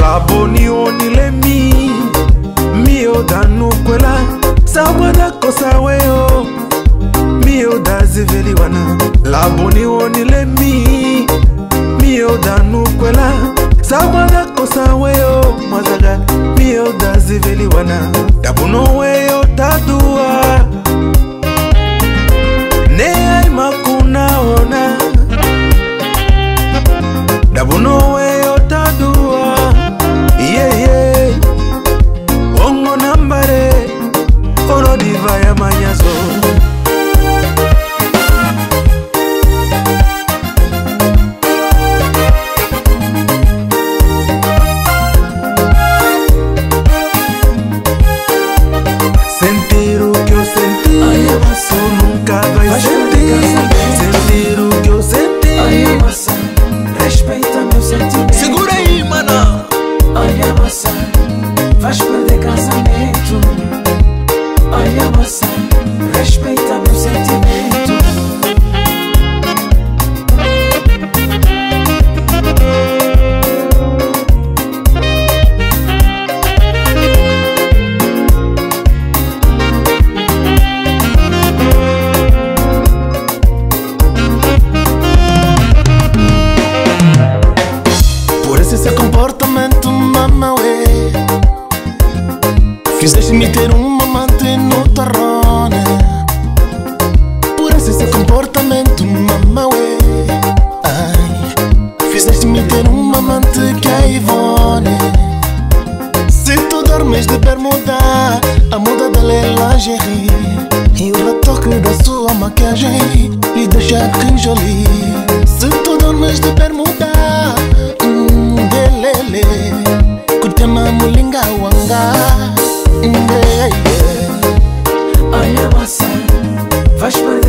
Rabo ni onile mi. Mi o danu kwela. Sawana kosawe o. Mi o daziveli wana Rabo ni onile mi. Mi o danu kwela. Sawana kosawe o Mwazaga mi o daziveli wana Dabuno we o tatu Esse seu comportamento, mama, ué. Fizeste-me ter um amante no tarrone Por esse seu comportamento, mama, ué. Ai Fizeste-me ter um amante que é Ivone Se tu dormes de bermuda A muda dela é lingerie. E o retoque da sua maquiagem Lhe deixa que jolie Se tu dormes de bermuda na molinga wanga nde yeah, yeah.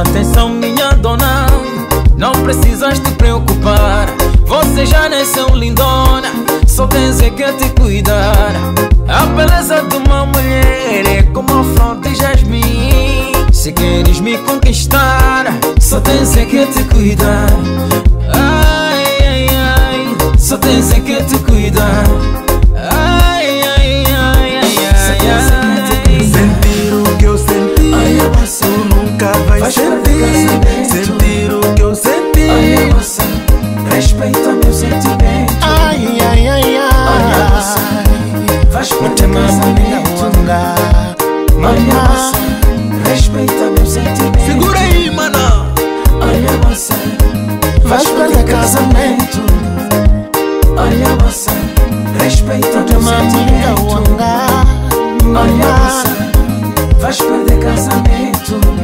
Atenção, minha dona. Não precisas te preocupar. Você já nasceu lindona. Só tens é que te cuidar. A beleza de uma mulher é como a flor de jasmim. Se queres me conquistar, só tens é que te cuidar. Ai, ai, ai. Só tens é que te cuidar. Respeita meu sentimento Segura aí, mana Olha moça, vais perder casamento. Olha moça, respeita meu sentimento. wanga Olha moça, vais perder casamento